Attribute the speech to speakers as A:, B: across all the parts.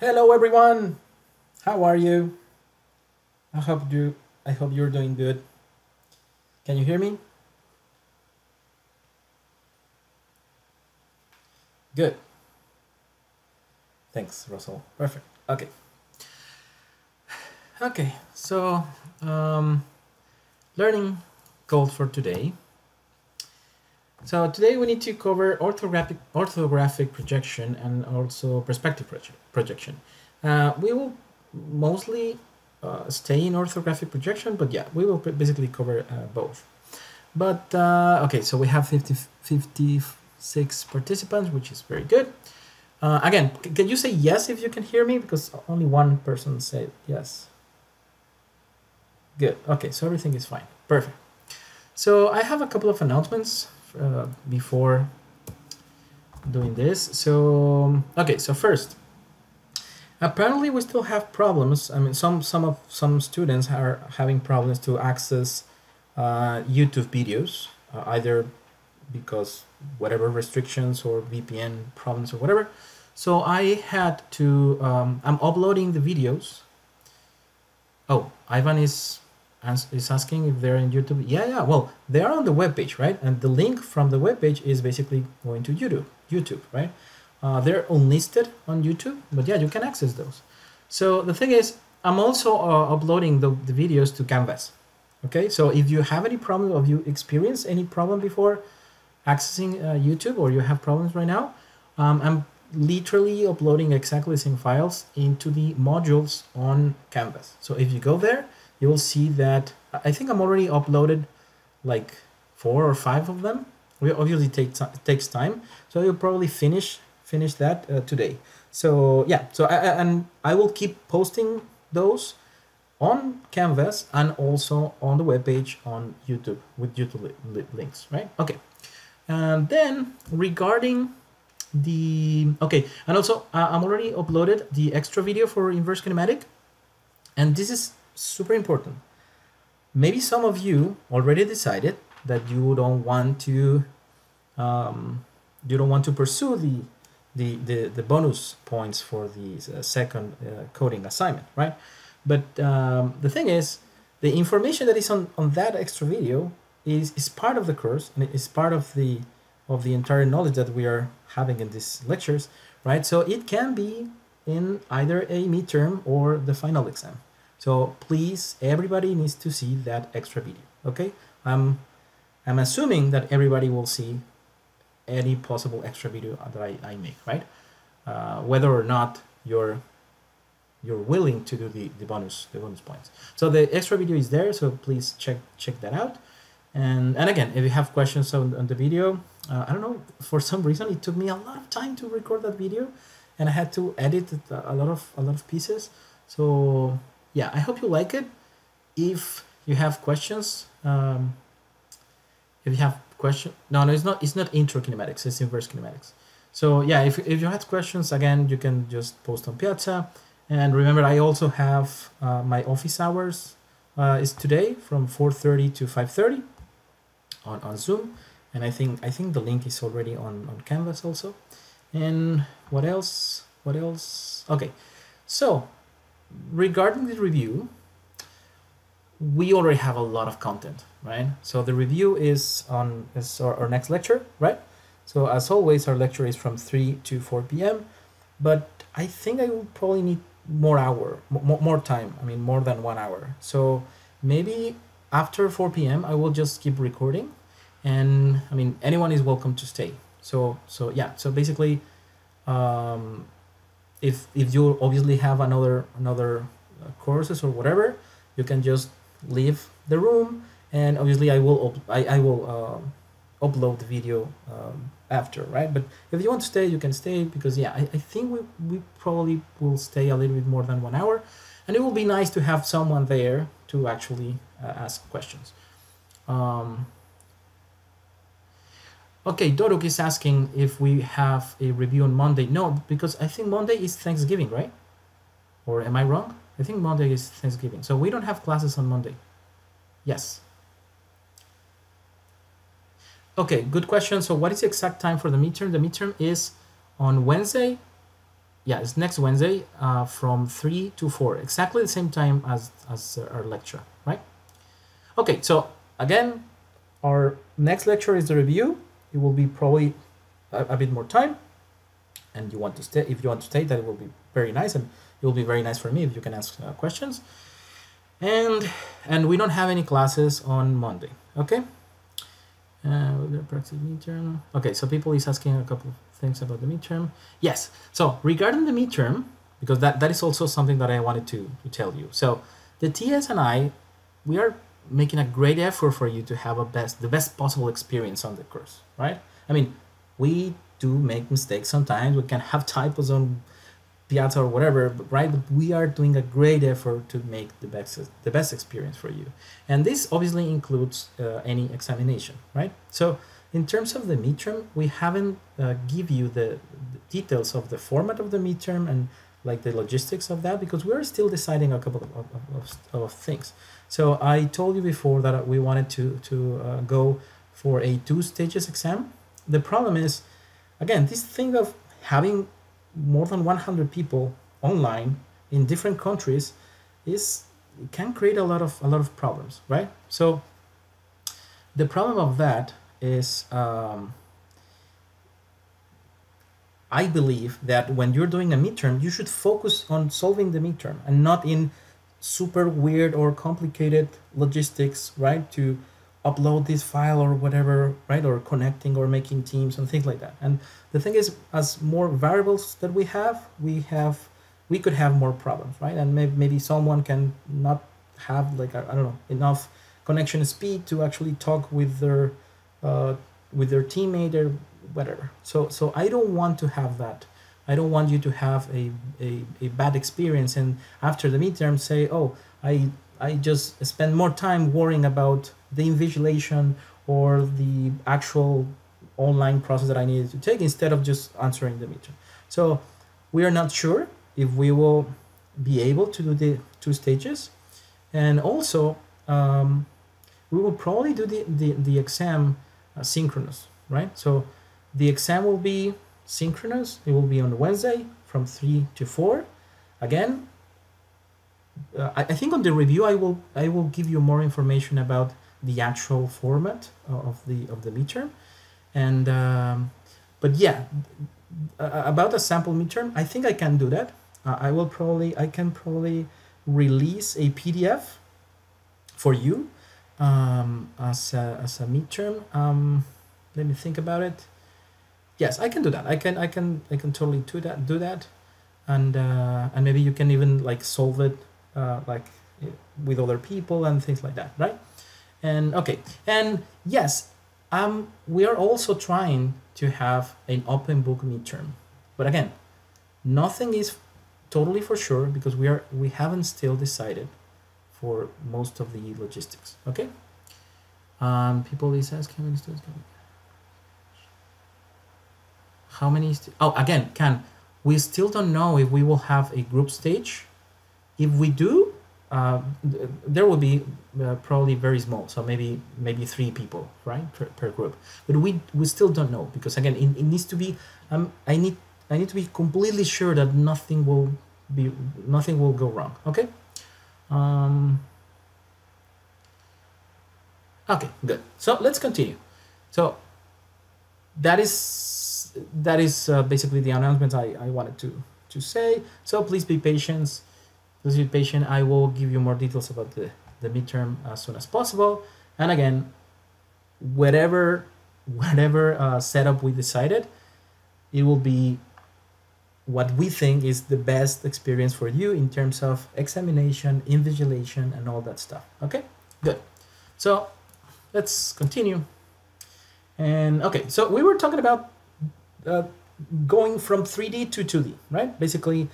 A: Hello everyone. How are you? I hope you I hope you're doing good. Can you hear me? Good. Thanks, Russell. Perfect. Okay. Okay, so um, learning goal for today. So today we need to cover orthographic, orthographic projection and also perspective proje projection. Uh, we will mostly uh, stay in orthographic projection, but yeah, we will basically cover uh, both. But uh, okay, so we have 50, 56 participants, which is very good. Uh, again, can you say yes if you can hear me? Because only one person said yes. Good. Okay, so everything is fine. Perfect. So I have a couple of announcements uh, before doing this. So, okay, so first, apparently we still have problems. I mean, some, some of some students are having problems to access uh, YouTube videos, uh, either because whatever restrictions or VPN problems or whatever. So I had to, um, I'm uploading the videos. Oh, Ivan is is asking if they're in YouTube. Yeah, yeah. Well, they are on the web page, right? And the link from the web page is basically going to YouTube. YouTube, right? Uh, they're unlisted on YouTube, but yeah, you can access those. So the thing is, I'm also uh, uploading the, the videos to Canvas. Okay, so if you have any problem or you experience any problem before accessing uh, YouTube or you have problems right now, um, I'm literally uploading exactly the same files into the modules on Canvas. So if you go there, you will see that I think I'm already uploaded like four or five of them. We obviously take takes time, so you'll probably finish finish that uh, today. So yeah, so I, and I will keep posting those on Canvas and also on the webpage on YouTube with YouTube li links, right? Okay, and then regarding the okay, and also uh, I'm already uploaded the extra video for inverse kinematic, and this is super important. Maybe some of you already decided that you don't want to um, you don't want to pursue the the, the, the bonus points for the uh, second uh, coding assignment, right? But um, the thing is, the information that is on, on that extra video is, is part of the course and it's part of the of the entire knowledge that we are having in these lectures, right? So it can be in either a midterm or the final exam. So please, everybody needs to see that extra video, okay? I'm, I'm assuming that everybody will see any possible extra video that I, I make, right? Uh, whether or not you're you're willing to do the, the bonus the bonus points. So the extra video is there, so please check check that out. And and again, if you have questions on, on the video, uh, I don't know, for some reason it took me a lot of time to record that video and I had to edit a lot of a lot of pieces. So yeah, I hope you like it. If you have questions, um, if you have question, no, no, it's not. It's not intro kinematics. It's inverse kinematics. So yeah, if if you had questions, again, you can just post on Piazza. And remember, I also have uh, my office hours uh, is today from 4:30 to 5:30 on on Zoom, and I think I think the link is already on on Canvas also. And what else? What else? Okay, so regarding the review, we already have a lot of content, right? So the review is on is our, our next lecture, right? So as always, our lecture is from 3 to 4 p.m. But I think I will probably need more hour, more, more time. I mean, more than one hour. So maybe after 4 p.m. I will just keep recording, and I mean anyone is welcome to stay. So so yeah. So basically, um, if if you obviously have another another uh, courses or whatever you can just leave the room and obviously i will i, I will uh, upload the video um, after right? But if you want to stay you can stay because yeah i, I think we, we probably will stay a little bit more than one hour. And it will be nice to have someone there to actually uh, ask questions. Um, Okay, Doruk is asking if we have a review on Monday. No, because I think Monday is Thanksgiving, right? Or am I wrong? I think Monday is Thanksgiving. So we don't have classes on Monday. Yes. Okay, good question. So what is the exact time for the midterm? The midterm is on Wednesday. yeah, it's next Wednesday uh, from 3 to 4, exactly the same time as, as our lecture, right? Okay, so again, our next lecture is the review. It will be probably a, a bit more time. And you want to stay, if you want to stay, that it will be very nice. And it will be very nice for me if you can ask uh, questions. And and we don't have any classes on Monday, okay? Uh, practice midterm. Okay, so people is asking a couple of things about the midterm. Yes, so regarding the midterm, because that, that is also something that I wanted to, to tell you. So the TS and I, we are making a great effort for you to have a best the best possible experience on the course, right? I mean, we do make mistakes sometimes. We can have typos on Piazza or whatever, right? But we are doing a great effort to make the best the best experience for you, and this obviously includes uh, any examination, right? So in terms of the midterm, we haven't uh, give you the, the details of the format of the midterm and like the logistics of that because we're still deciding a couple of, of, of, of things. So I told you before that we wanted to to uh, go for a two stages exam. The problem is, again, this thing of having more than 100 people online in different countries is can create a lot of a lot of problems, right? So the problem of that is um, I believe that when you're doing a midterm, you should focus on solving the midterm and not in super weird or complicated logistics, right? To upload this file or whatever, right? Or connecting or making teams and things like that. And the thing is, as more variables that we have, we have we could have more problems, right? And maybe maybe someone can not have like I don't know enough connection speed to actually talk with their uh, with their teammate or whatever. So so I don't want to have that. I don't want you to have a, a, a bad experience and after the midterm say, oh, I I just spend more time worrying about the invigilation or the actual online process that I needed to take instead of just answering the midterm. So we are not sure if we will be able to do the two stages. And also, um, we will probably do the, the, the exam uh, synchronous, right? So the exam will be synchronous. It will be on Wednesday from 3 to 4. Again, uh, I, I think on the review I will I will give you more information about the actual format of the of the midterm, and um, but yeah, about a sample midterm, I think I can do that. Uh, I will probably I can probably release a PDF for you um, as a, as a midterm. Um, let me think about it. Yes, I can do that. I can I can I can totally do that do that, and uh, and maybe you can even like solve it uh, like with other people and things like that, right? And okay, and yes, um, we are also trying to have an open book midterm, but again, nothing is totally for sure because we are we haven't still decided for most of the logistics. Okay. Um, people is asking how many oh, again, can we still don't know if we will have a group stage if we do, uh, there will be uh, probably very small, so maybe maybe three people, right, per, per group. But we we still don't know because again, it, it needs to be. Um, I need I need to be completely sure that nothing will be nothing will go wrong. Okay. Um, okay, good. So let's continue. So that is that is uh, basically the announcements I, I wanted to to say. So please be patient Please be patient. I will give you more details about the, the midterm as soon as possible. And again, whatever whatever uh, setup we decided, it will be what we think is the best experience for you in terms of examination, invigilation, and all that stuff. Okay, good. So let's continue. And okay, so we were talking about uh, going from 3D to 2D, right? Basically,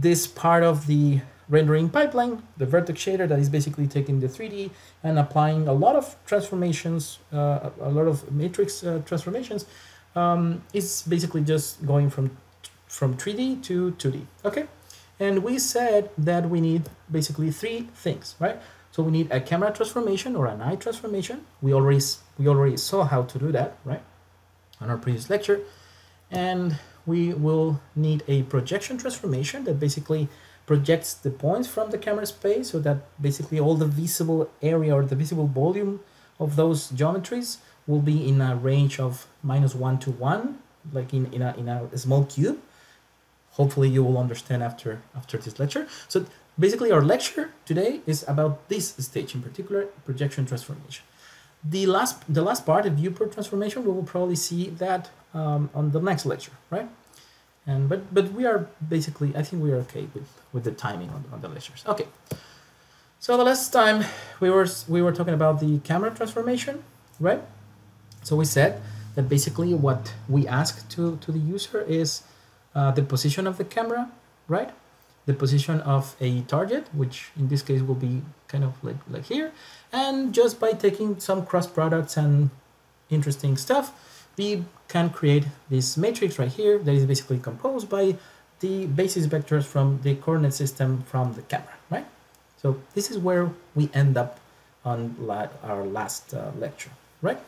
A: this part of the rendering pipeline, the vertex shader that is basically taking the 3D and applying a lot of transformations, uh, a lot of matrix uh, transformations, um, is basically just going from from 3D to 2D. Okay, and we said that we need basically three things, right? So we need a camera transformation or an eye transformation. We already we already saw how to do that, right, on our previous lecture, and we will need a projection transformation that basically projects the points from the camera space so that basically all the visible area or the visible volume of those geometries will be in a range of minus one to one, like in, in, a, in a small cube. Hopefully you will understand after, after this lecture. So basically our lecture today is about this stage in particular, projection transformation. The last, the last part, the viewport transformation, we will probably see that um, on the next lecture, right? And but but we are basically, I think we are okay with with the timing on, on the lectures. Okay. So the last time we were we were talking about the camera transformation, right? So we said that basically what we ask to to the user is uh, the position of the camera, right? The position of a target, which in this case will be kind of like like here, and just by taking some cross products and interesting stuff, we can create this matrix right here that is basically composed by the basis vectors from the coordinate system from the camera, right? So this is where we end up on la our last uh, lecture, right?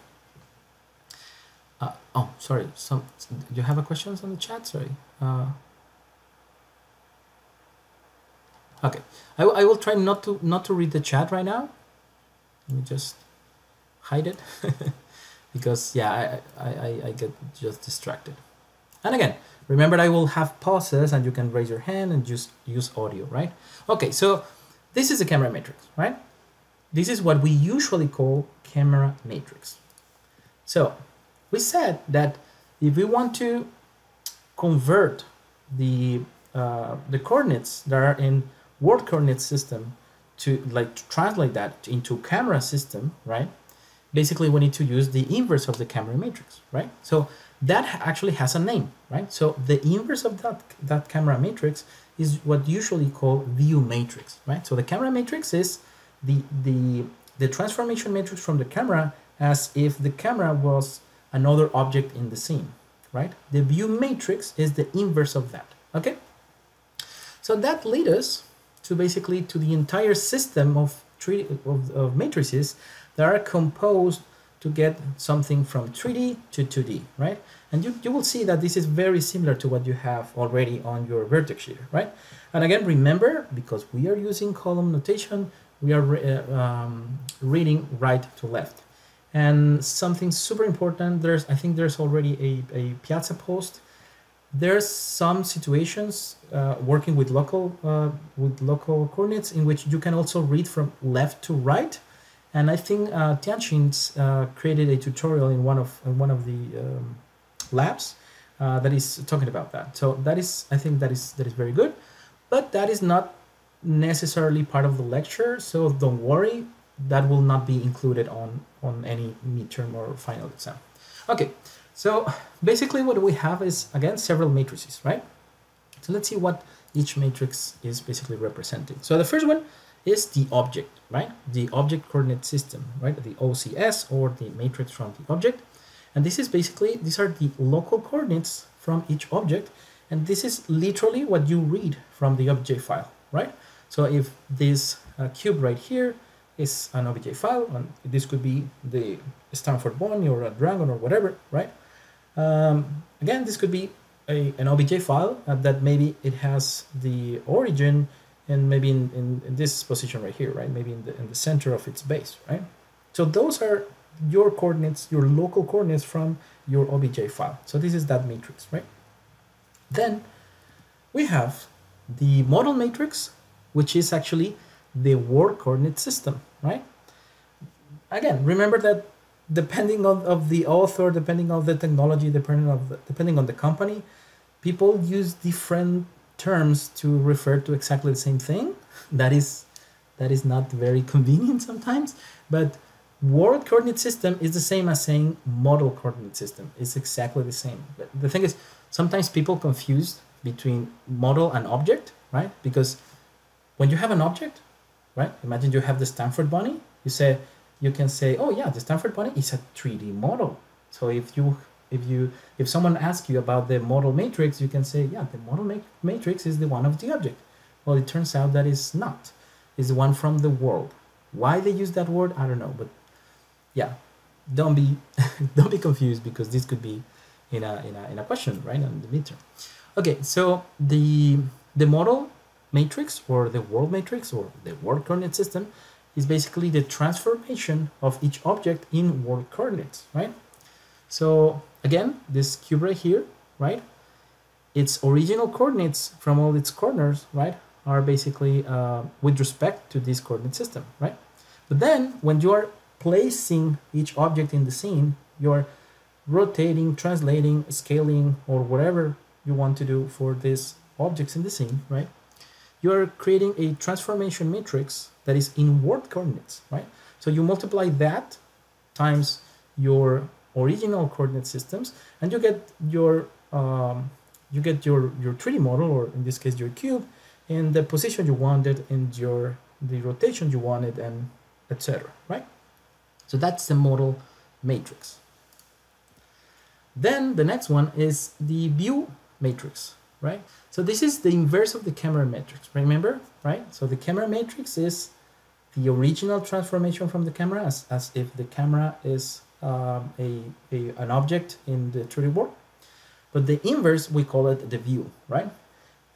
A: Uh, oh, sorry. Some do you have a questions on the chat? Sorry. Uh, okay, I, I will try not to not to read the chat right now. Let me just hide it. because yeah, I, I, I get just distracted. And again, remember I will have pauses and you can raise your hand and just use audio, right? Okay, so this is a camera matrix, right? This is what we usually call camera matrix. So we said that if we want to convert the uh, the coordinates that are in world coordinate system to like to translate that into camera system, right? basically we need to use the inverse of the camera matrix, right? So that actually has a name, right? So the inverse of that, that camera matrix is what usually called view matrix, right? So the camera matrix is the, the, the transformation matrix from the camera as if the camera was another object in the scene, right? The view matrix is the inverse of that, okay? So that leads us to basically to the entire system of, of, of matrices that are composed to get something from 3D to 2D, right? And you, you will see that this is very similar to what you have already on your vertex shader, right? And again, remember, because we are using column notation, we are uh, um, reading right to left. And something super important, there's I think there's already a, a Piazza post. There's some situations uh, working with local uh, with local coordinates in which you can also read from left to right and I think uh, uh, created a tutorial in one of in one of the um, labs uh, that is talking about that. So that is, I think that is that is very good, but that is not necessarily part of the lecture. So don't worry, that will not be included on on any midterm or final exam. Okay, so basically what we have is again several matrices, right? So let's see what each matrix is basically representing. So the first one is the object, right? The object coordinate system, right? The OCS or the matrix from the object. And this is basically, these are the local coordinates from each object. And this is literally what you read from the OBJ file, right? So if this uh, cube right here is an OBJ file, and this could be the Stanford Bunny or a dragon or whatever, right? Um, again, this could be a, an OBJ file uh, that maybe it has the origin and maybe in, in, in, this position right here, right? Maybe in the, in the center of its base, right? So those are your coordinates, your local coordinates from your OBJ file. So this is that matrix, right? Then we have the model matrix, which is actually the world coordinate system, right? Again, remember that depending on of the author, depending on the technology, depending on the, depending on the company, people use different terms to refer to exactly the same thing. That is that is not very convenient sometimes, but world coordinate system is the same as saying model coordinate system. It's exactly the same. But the thing is, sometimes people confuse between model and object, right? Because when you have an object, right? Imagine you have the Stanford Bunny. You say you can say, oh yeah, the Stanford Bunny is a 3D model. So if you if you if someone asks you about the model matrix you can say yeah the model ma matrix is the one of the object. Well it turns out that is not. Is the one from the world. Why they use that word? I don't know but yeah. Don't be don't be confused because this could be in a, in a, in a question, right, on the midterm. Okay, so the, the model matrix or the world matrix or the world coordinate system is basically the transformation of each object in world coordinates, right? So again, this cube right here, right? Its original coordinates from all its corners, right, are basically uh, with respect to this coordinate system, right? But then when you are placing each object in the scene, you're rotating, translating, scaling, or whatever you want to do for these objects in the scene, right? You are creating a transformation matrix that is in world coordinates, right? So you multiply that times your original coordinate systems, and you get your um, you get your your 3D model, or in this case your cube, in the position you wanted, and your the rotation you wanted, and etc. Right? So that's the model matrix. Then the next one is the view matrix, right? So this is the inverse of the camera matrix, remember, right? So the camera matrix is the original transformation from the camera as, as if the camera is um, a, a, an object in the 3D world. But the inverse, we call it the view, right?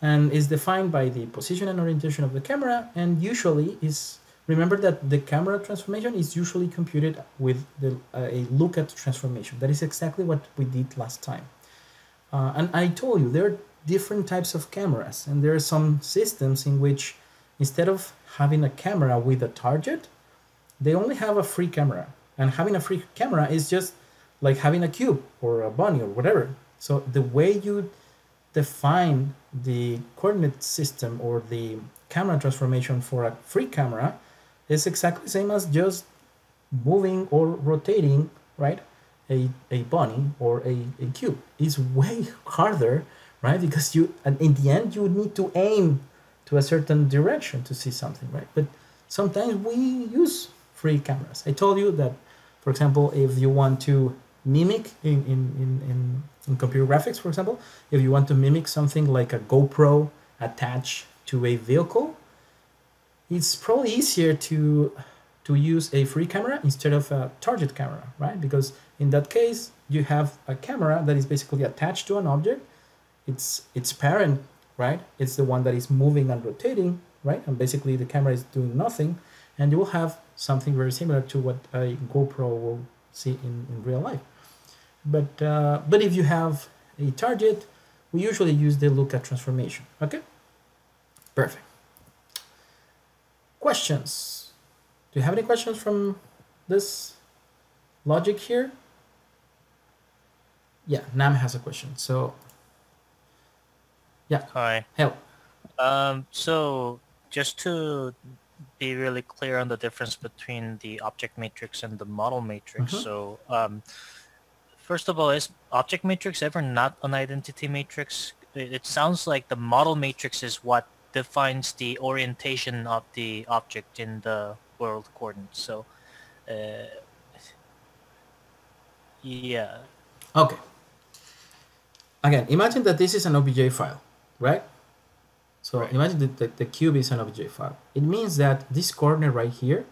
A: And is defined by the position and orientation of the camera and usually is Remember that the camera transformation is usually computed with the, uh, a lookat transformation. That is exactly what we did last time. Uh, and I told you there are different types of cameras, and there are some systems in which instead of having a camera with a target, they only have a free camera. And having a free camera is just like having a cube or a bunny or whatever. So the way you define the coordinate system or the camera transformation for a free camera is exactly the same as just moving or rotating, right? A, a bunny or a, a cube. It's way harder, right? Because you, and in the end, you would need to aim to a certain direction to see something, right? But sometimes we use free cameras. I told you that, for example, if you want to mimic in, in, in, in, computer graphics, for example, if you want to mimic something like a GoPro attached to a vehicle, it's probably easier to to use a free camera instead of a target camera, right? Because in that case, you have a camera that is basically attached to an object. It's its parent, right? It's the one that is moving and rotating, right? And basically the camera is doing nothing. And you will have something very similar to what a GoPro will see in, in real life. But, uh, but if you have a target, we usually use the lookat transformation, okay? Perfect questions. Do you have any questions from this logic here? Yeah, Nam has a question. So, yeah.
B: Hi.
A: Help.
B: Um, so just to be really clear on the difference between the object matrix and the model matrix. Mm-hmm. So, um, first of all, is object matrix ever not an identity matrix? It, it sounds like the model matrix is what defines the orientation of the object in the world coordinates. So, uh, yeah.
A: Okay. Again, imagine that this is an OBJ file, right? So right. imagine that the, the cube is an OBJ file. It means that this corner right here,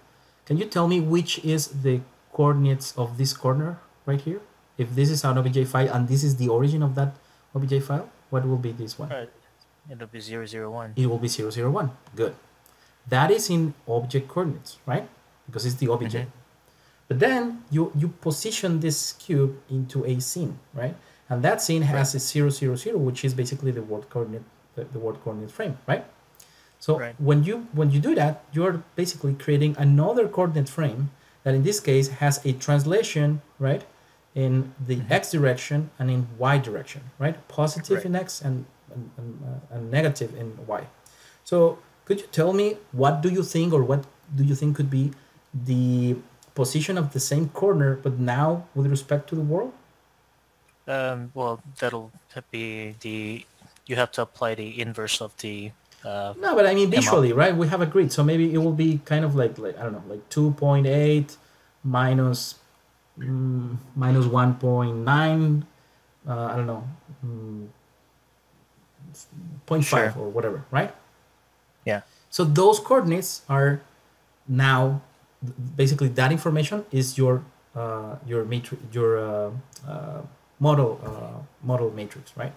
A: can you tell me which is the coordinates of this corner right here? If this is an OBJ file and this is the origin of that OBJ file, what will be this one?
B: Right. It'll be 001.
A: It will be 001. Good. That is in object coordinates, right? Because it's the object. Mm-hmm. But then you, you position this cube into a scene, right? And that scene has right. a zero, zero, zero, which is basically the world coordinate, the, the world coordinate frame, right? So right. when you when you do that, you're basically creating another coordinate frame that in this case has a translation, right, in the mm-hmm. x direction and in y direction, right? Positive right. in x and and, and, uh, and negative in y. So could you tell me what do you think or what do you think could be the position of the same corner but now with respect to the world?
B: Um, well, that'll be the you have to apply the inverse of the. Uh,
A: no, but I mean visually, right? We have a grid, so maybe it will be kind of like, like I don't know, like two point eight minus mm, minus one point nine. Uh, I don't know, mm, 0.5 sure. or whatever, right?
B: Yeah.
A: So those coordinates are now basically that information is your uh, your matrix your uh, uh, model uh, model matrix, right?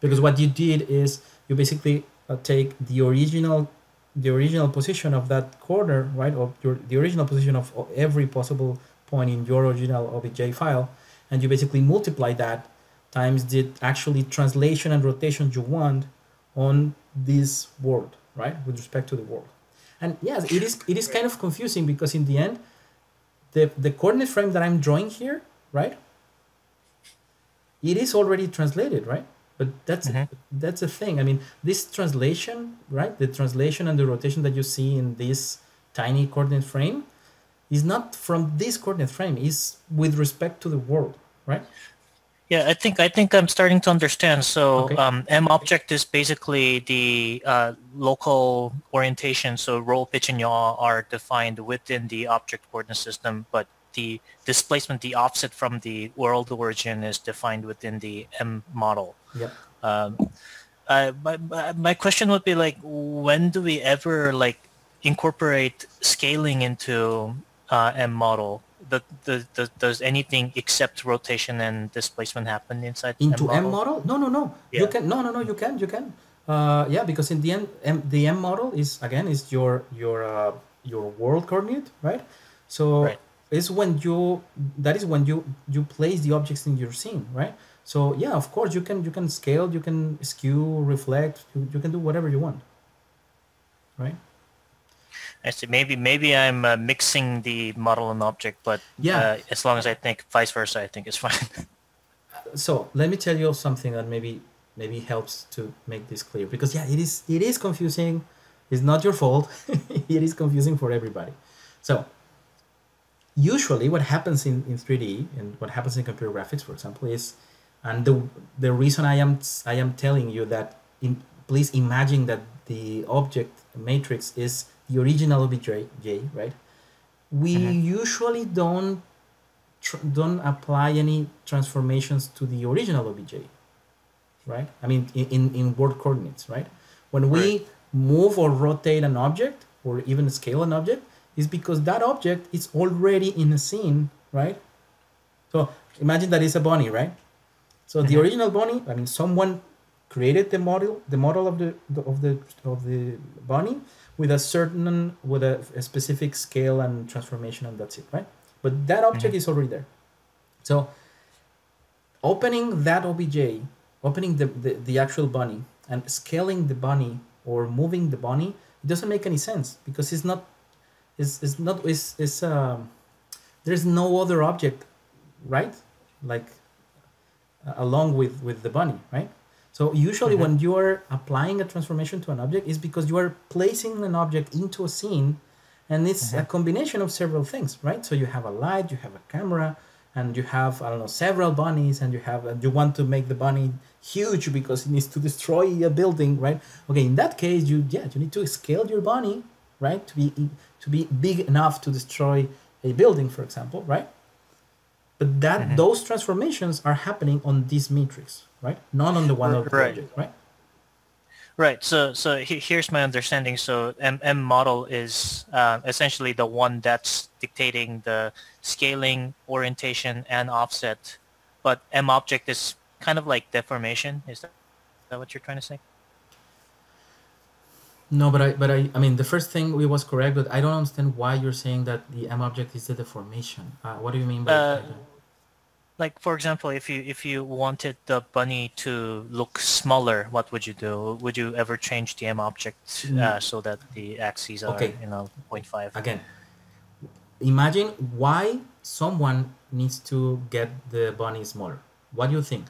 A: Because what you did is you basically uh, take the original the original position of that corner, right, of your the original position of every possible point in your original OBJ file, and you basically multiply that times the actually translation and rotation you want on this world, right, with respect to the world. And yes, it is it is kind of confusing because in the end, the the coordinate frame that I'm drawing here, right, it is already translated, right? But that's
B: Mhm.
A: that's a thing. I mean, this translation, right? The translation and the rotation that you see in this tiny coordinate frame is not from this coordinate frame. Is with respect to the world, right?
B: Yeah, I think I think I'm starting to understand. So
A: Okay.
B: um, M object is basically the uh, local orientation. So roll, pitch, and yaw are defined within the object coordinate system, but the displacement, the offset from the world origin is defined within the M model.
A: Yep.
B: Um, uh, my, my question would be like, when do we ever like incorporate scaling into uh, M model? The, the, the, does anything except rotation and displacement happen inside
A: Into M
B: M
A: model? No, no, no. You can no, no, no. You can, you can. Uh, yeah, because in the end, M, the M model is again is your your uh, your world coordinate, right? So
B: Right.
A: It's when you that is when you you place the objects in your scene, right? So yeah, of course you can you can scale, you can skew, reflect, you, you can do whatever you want, right?
B: I see. Maybe maybe I'm uh, mixing the model and object, but
A: Yeah.
B: uh, as long as I think vice versa, I think it's fine.
A: so let me tell you something that maybe maybe helps to make this clear because yeah it is it is confusing it's not your fault it is confusing for everybody so usually what happens in, in 3d and what happens in computer graphics for example is and the the reason i am i am telling you that in please imagine that the object matrix is the original obj right? We
B: Mhm.
A: usually don't don't apply any transformations to the original obj right? I mean in, in, in world coordinates right? When we move or rotate an object or even scale an object is because that object is already in a scene right? So imagine that it's a bunny right? So the
B: Mhm.
A: original bunny i mean someone created the model the model of the, the of the of the bunny with a certain with a, a specific scale and transformation and that's it right? But that object is already there. So opening that obj opening the, the, the actual bunny and scaling the bunny or moving the bunny it doesn't make any sense because it's not it's, it's not it's, it's um there's no other object right like uh, along with with the bunny right so usually
B: Mhm.
A: when you are applying a transformation to an object is because you are placing an object into a scene and it's a
B: Mhm.
A: combination of several things right so you have a light you have a camera and you have i don't know several bunnies and you have and you want to make the bunny huge because it needs to destroy a building right okay in that case you yeah you need to scale your bunny right to be to be big enough to destroy a building for example right but that
B: Mhm.
A: those transformations are happening on this matrix right not on the one of the
B: Right.
A: object right
B: right. So so he, here's my understanding. So M M model is uh, essentially the one that's dictating the scaling, orientation, and offset, but M object is kind of like deformation. Is that, is that what you're trying to say?
A: No but i but i i mean the first thing we was correct but i don't understand why you're saying that the m object is the deformation. Uh, what do you mean by
B: Uh,
A: that?
B: like for example if you if you wanted the bunny to look smaller what would you do? Would you ever change the m object uh, so that the axes are
A: Okay.
B: you know 0.5
A: again imagine why someone needs to get the bunny smaller. What do you think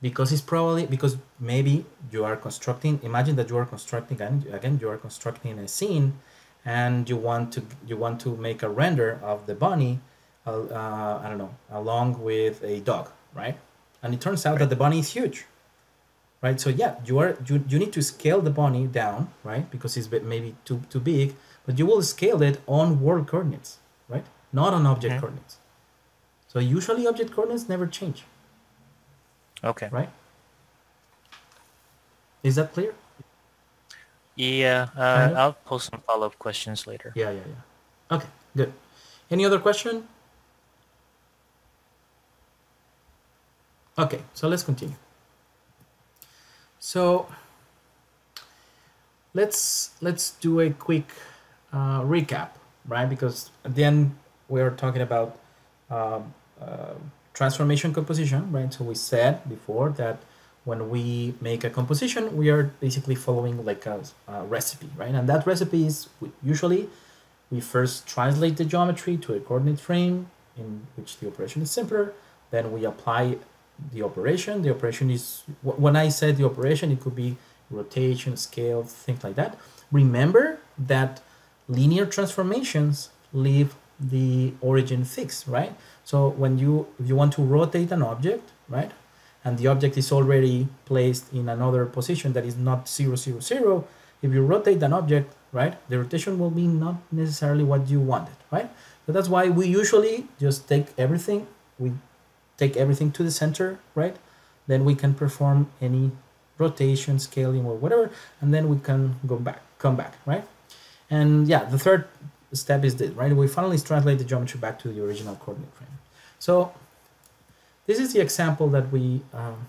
A: because it's probably because maybe you are constructing imagine that you are constructing again, again you are constructing a scene and you want to you want to make a render of the bunny uh, uh, i don't know along with a dog right? And it turns out that the bunny is huge right? So yeah you are you, you need to scale the bunny down right? Because it's maybe too too big but you will scale it on world coordinates right? Not on object
B: Mhm.
A: coordinates. So usually object coordinates never change
B: okay.
A: Right? Is that clear?
B: Yeah uh, i'll post some follow-up questions later.
A: Yeah yeah yeah. Okay good. Any other question? Okay, so let's continue. So let's let's do a quick uh, recap, right? Because at the end we are talking about uh, uh, transformation composition, right? So we said before that when we make a composition, we are basically following like a, a recipe, right? And that recipe is usually we first translate the geometry to a coordinate frame in which the operation is simpler. Then we apply the operation. The operation is, when I said the operation, it could be rotation, scale, things like that. Remember that linear transformations leave the origin fixed, right? So when you, if you want to rotate an object, right? And the object is already placed in another position that is not zero, zero, zero. If you rotate an object, right, the rotation will be not necessarily what you wanted, right? So that's why we usually just take everything, we take everything to the center, right? Then we can perform any rotation, scaling, or whatever, and then we can go back, come back, right? And yeah, the third step is this, right? We finally translate the geometry back to the original coordinate frame. So this is the example that we, um,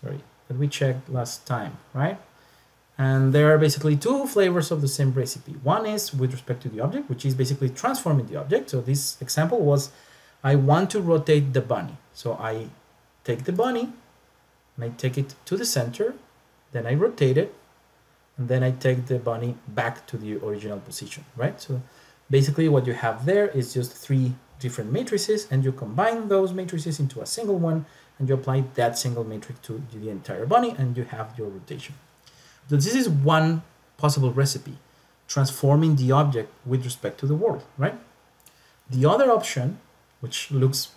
A: sorry, that we checked last time, right? And there are basically two flavors of the same recipe. One is with respect to the object, which is basically transforming the object. So this example was, I want to rotate the bunny. So I take the bunny and I take it to the center, then I rotate it, and then I take the bunny back to the original position, right? So basically what you have there is just three different matrices and you combine those matrices into a single one and you apply that single matrix to the entire bunny and you have your rotation. So this is one possible recipe, transforming the object with respect to the world, right? The other option, which looks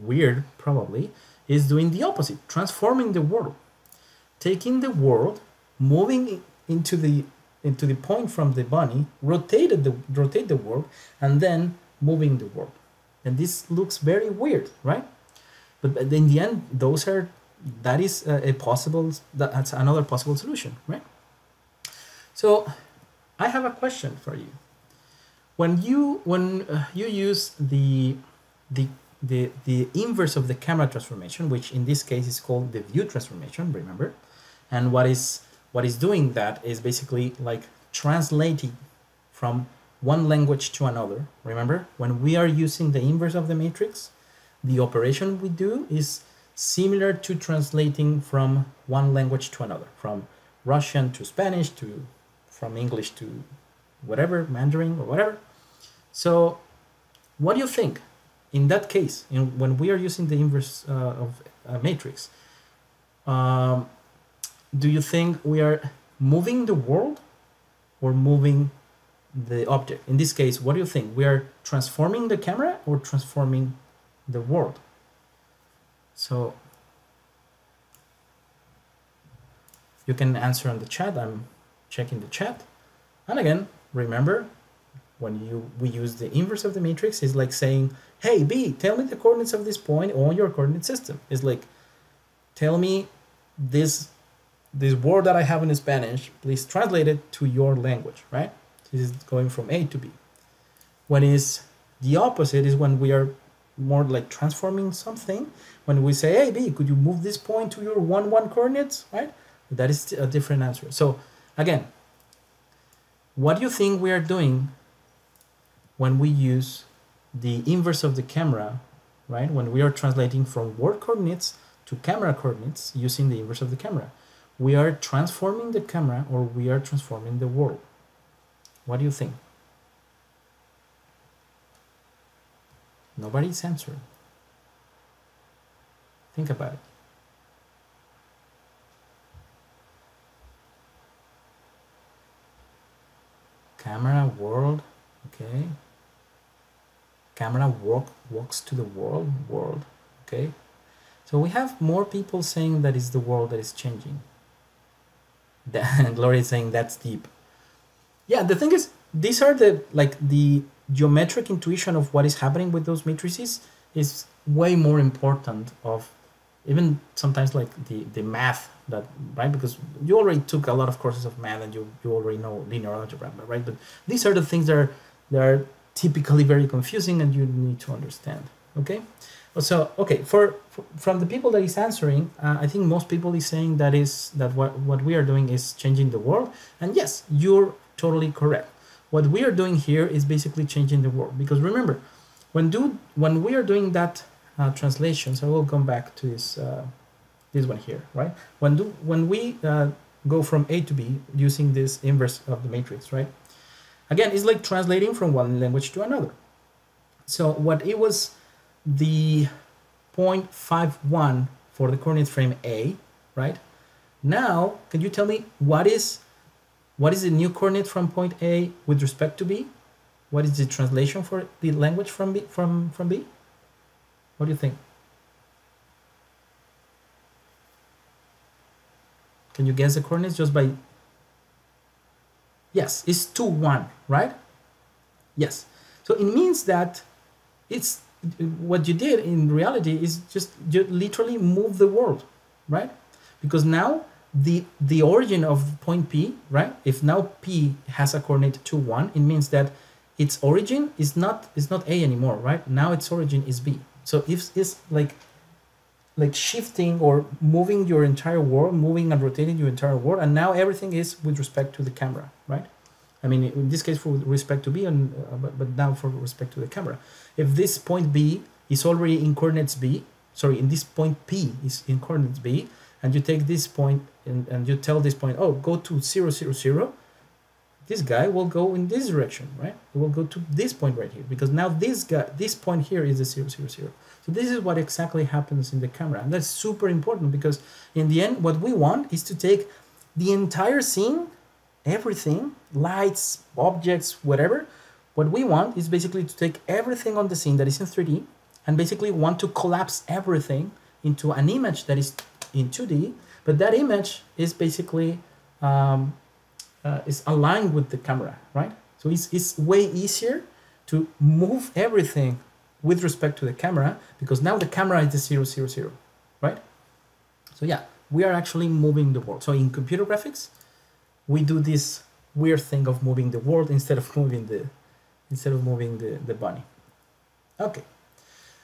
A: weird probably, is doing the opposite, transforming the world. Taking the world, moving into the into the point from the bunny, rotated the rotate the world, and then moving the world. And this looks very weird, right? But in the end, those are that is a, a possible that's another possible solution, right? So I have a question for you. When you when uh, you use the the the, the inverse of the camera transformation, which in this case is called the view transformation, remember? And what is what is doing that is basically like translating from one language to another. Remember, when we are using the inverse of the matrix, the operation we do is similar to translating from one language to another, from Russian to Spanish to from English to whatever, Mandarin or whatever. So what do you think? in that case, in, when we are using the inverse uh, of a matrix, um, do you think we are moving the world or moving the object? In this case, what do you think? We are transforming the camera or transforming the world? So you can answer on the chat. I'm checking the chat. And again, remember, when you we use the inverse of the matrix is like saying hey b tell me the coordinates of this point on your coordinate system it's like tell me this this word that i have in spanish please translate it to your language right? This is going from a to b. When is the opposite is when we are more like transforming something. When we say hey b could you move this point to your one one coordinates? Right? That is a different answer. So again what do you think we are doing when we use the inverse of the camera, right? When we are translating from world coordinates to camera coordinates using the inverse of the camera, we are transforming the camera or we are transforming the world. What do you think? Nobody's answering. Think about it. Camera, world, okay camera walk walks to the world world okay so we have more people saying that it's the world that is changing gloria is saying that's deep. Yeah the thing is these are the like the geometric intuition of what is happening with those matrices is way more important of even sometimes like the the math that right? Because you already took a lot of courses of math and you you already know linear algebra right? But these are the things that are that are typically very confusing and you need to understand okay So okay, for, for from the people that is answering, uh, I think most people is saying that is that what what we are doing is changing the world. And yes, you're totally correct. What we are doing here is basically changing the world because remember, when do when we are doing that uh, translation, so we'll come back to this uh, this one here, right? When do when we uh, go from A to B using this inverse of the matrix, right? Again, it's like translating from one language to another. So what it was the 0.51 for the coordinate frame A, right? Now, can you tell me what is what is the new coordinate from point A with respect to B? What is the translation for the language from B from from B? What do you think? Can you guess the coordinates just by Yes, it's 2 1, right? Yes. So it means that it's what you did in reality is just you literally move the world, right? Because now the the origin of point P, right? If now P has a coordinate 2, 1, it means that its origin is not is not A anymore, right? Now its origin is B. So if it's like like shifting or moving your entire world, moving and rotating your entire world, and now everything is with respect to the camera, right? I mean, in this case, for respect to B, and uh, but, but now for respect to the camera. If this point B is already in coordinates B, sorry, in this point P is in coordinates B, and you take this point and, and you tell this point, oh, go to 0, 0, 0, this guy will go in this direction, right? It will go to this point right here, because now this guy, this point here is the 0, 0, 0. So this is what exactly happens in the camera. And that's super important because in the end, what we want is to take the entire scene everything, lights, objects, whatever. What we want is basically to take everything on the scene that is in 3D and basically want to collapse everything into an image that is in 2D, but that image is basically um, uh, is aligned with the camera, right? So it's, it's way easier to move everything with respect to the camera because now the camera is the 000, zero, zero, right? So yeah, we are actually moving the world. So in computer graphics, we do this weird thing of moving the world instead of moving the instead of moving the, the bunny. Okay,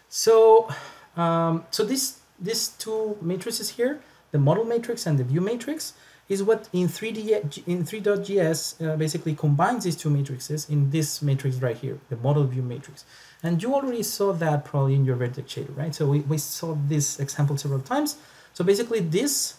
A: so um, so this these two matrices here, the model matrix and the view matrix, is what in 3D in three.js uh, basically combines these two matrices in this matrix right here, the model view matrix. And you already saw that probably in your vertex shader, right? So we, we saw this example several times. So basically this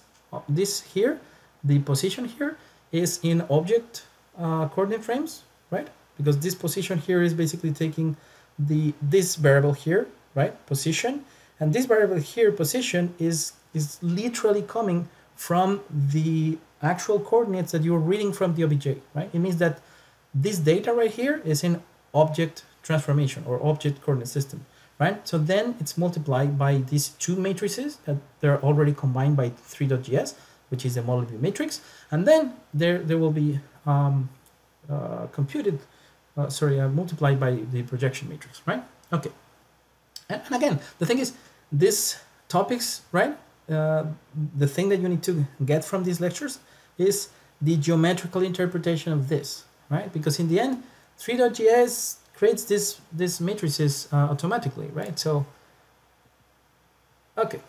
A: this here, the position here, is in object uh, coordinate frames, right? Because this position here is basically taking the this variable here, right? Position, and this variable here, position, is is literally coming from the actual coordinates that you're reading from the OBJ, right? It means that this data right here is in object transformation or object coordinate system, right? So then it's multiplied by these two matrices that they're already combined by three.js, which is the model view matrix, and then there there will be um, uh, computed, uh, sorry, uh, multiplied by the projection matrix, right? Okay, and, and again, the thing is, these topics, right? Uh, the thing that you need to get from these lectures is the geometrical interpretation of this, right? Because in the end, three.js creates this this matrices uh, automatically, right? So, okay.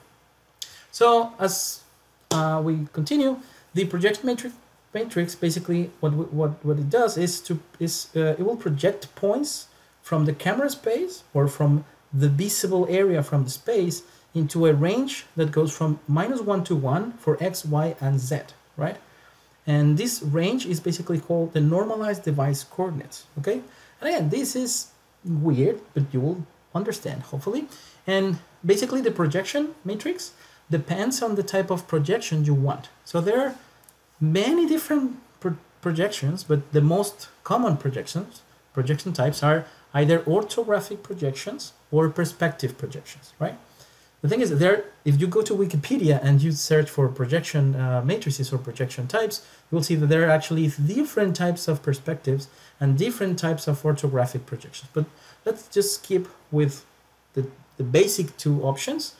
A: So as uh, we continue, the projection matrix matrix basically what what what it does is to is uh, it will project points from the camera space or from the visible area from the space into a range that goes from minus 1 to 1 for x, y, and z, right? And this range is basically called the normalized device coordinates, okay? And again, this is weird, but you will understand, hopefully. And basically the projection matrix depends on the type of projection you want. So there are many different pro projections, but the most common projections, projection types are either orthographic projections or perspective projections, right? The thing is, there, if you go to Wikipedia and you search for projection uh, matrices or projection types, you will see that there are actually different types of perspectives and different types of orthographic projections. But let's just keep with the, the basic two options.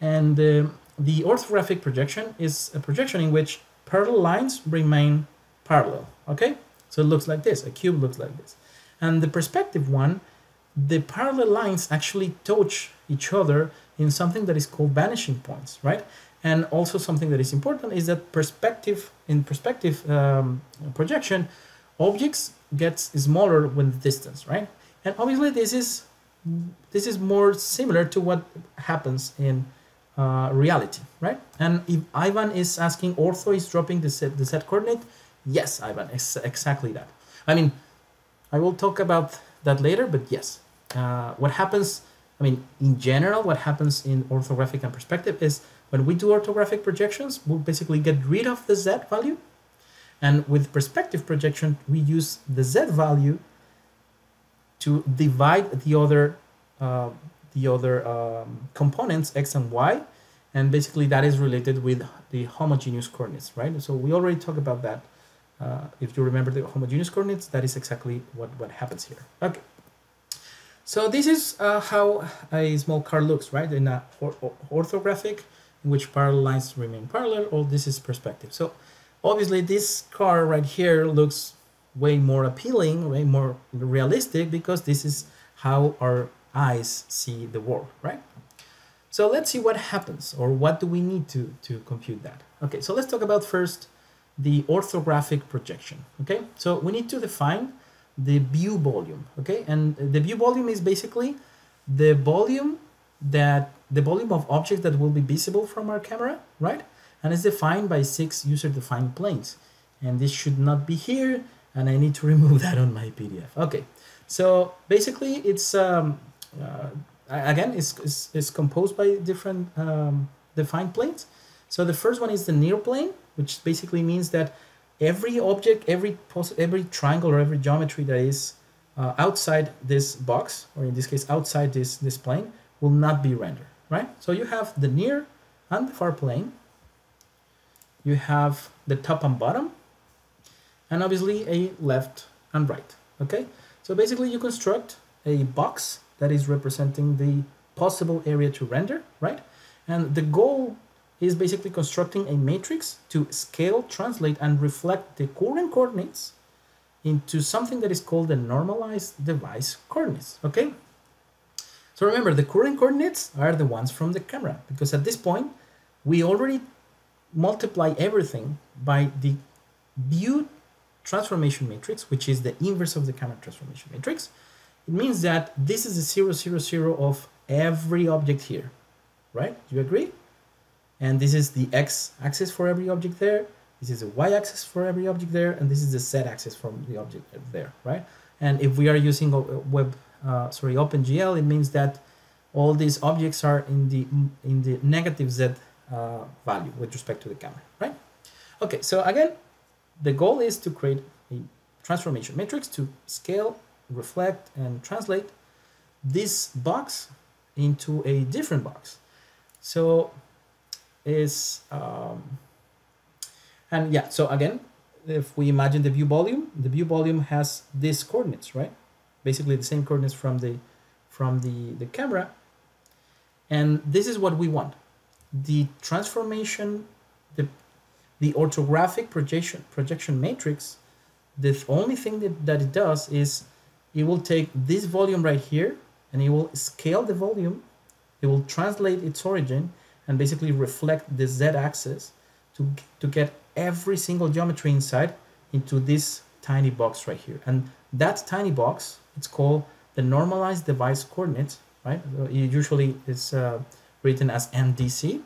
A: And uh, the orthographic projection is a projection in which parallel lines remain parallel, okay? So it looks like this, a cube looks like this. And the perspective one the parallel lines actually touch each other in something that is called vanishing points, right? And also something that is important is that perspective in perspective um, projection, objects get smaller with distance, right? And obviously this is this is more similar to what happens in uh, reality, right? And if Ivan is asking ortho is dropping the set the set coordinate, yes, Ivan, it's exactly that. I mean, I will talk about that later, but yes, uh, what happens, I mean, in general, what happens in orthographic and perspective is when we do orthographic projections, we'll basically get rid of the z value. And with perspective projection, we use the z value to divide the other uh, the other um, components x and y and basically that is related with the homogeneous coordinates right? So we already talked about that. Uh, if you remember the homogeneous coordinates that is exactly what what happens here. Okay. So this is uh, how a small car looks right? In a or orthographic in which parallel lines remain parallel. Or this is perspective. So obviously this car right here looks way more appealing, way more realistic because this is how our eyes see the world, right? So let's see what happens or what do we need to, to compute that. Okay, so let's talk about first the orthographic projection, okay? So we need to define the view volume, okay? And the view volume is basically the volume that the volume of objects that will be visible from our camera, right? And it's defined by six user-defined planes. And this should not be here and I need to remove that on my PDF. Okay, so basically it's, um, uh, again, it's, it's, composed by different um, defined planes. So the first one is the near plane, which basically means that every object, every, every triangle or every geometry that is uh, outside this box, or in this case, outside this, this plane, will not be rendered, right? So you have the near and the far plane. You have the top and bottom, and obviously a left and right, okay? So basically you construct a box that is representing the possible area to render, right? And the goal is basically constructing a matrix to scale, translate, and reflect the current coordinates into something that is called the normalized device coordinates, okay? So remember, the current coordinates are the ones from the camera, because at this point, we already multiply everything by the view transformation matrix, which is the inverse of the camera transformation matrix, it means that this is the 0, 0, 0 of every object here, right? Do you agree? And this is the x-axis for every object there, this is the y-axis for every object there, and this is the z-axis from the object there, right? And if we are using web, uh, sorry, OpenGL, it means that all these objects are in the in the negative z uh, value with respect to the camera, right? Okay, so again, the goal is to create a transformation matrix to scale, reflect, and translate this box into a different box. So is um, and yeah, so again, if we imagine the view volume, the view volume has these coordinates, right? Basically the same coordinates from the from the, the camera. And this is what we want. The transformation, the the orthographic projection, projection matrix, the only thing that, that it does is it will take this volume right here and it will scale the volume, it will translate its origin and basically reflect the z-axis to, to get every single geometry inside into this tiny box right here. And that tiny box, it's called the normalized device coordinates, right? It usually is uh, written as NDC.